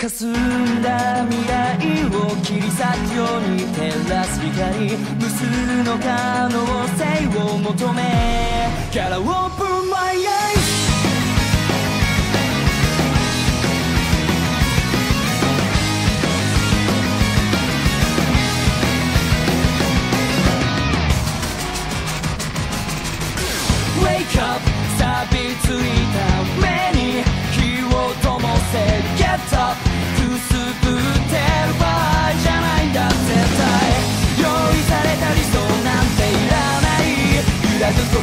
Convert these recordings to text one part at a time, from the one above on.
霞んだ未来を切り裂くように照らす光無数の可能性を求め Gotta open my eyes? Wake up 錆びついた目に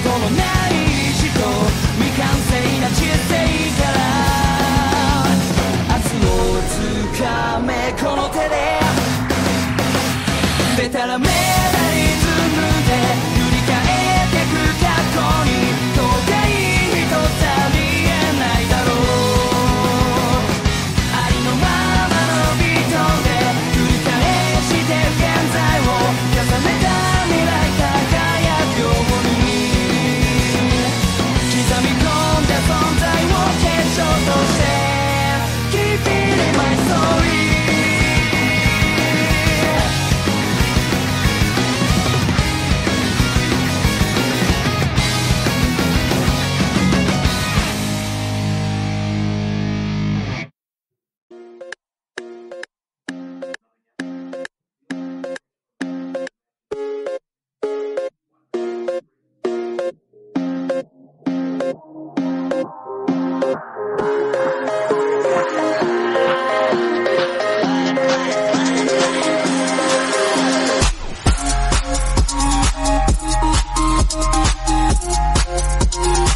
のない Thank you.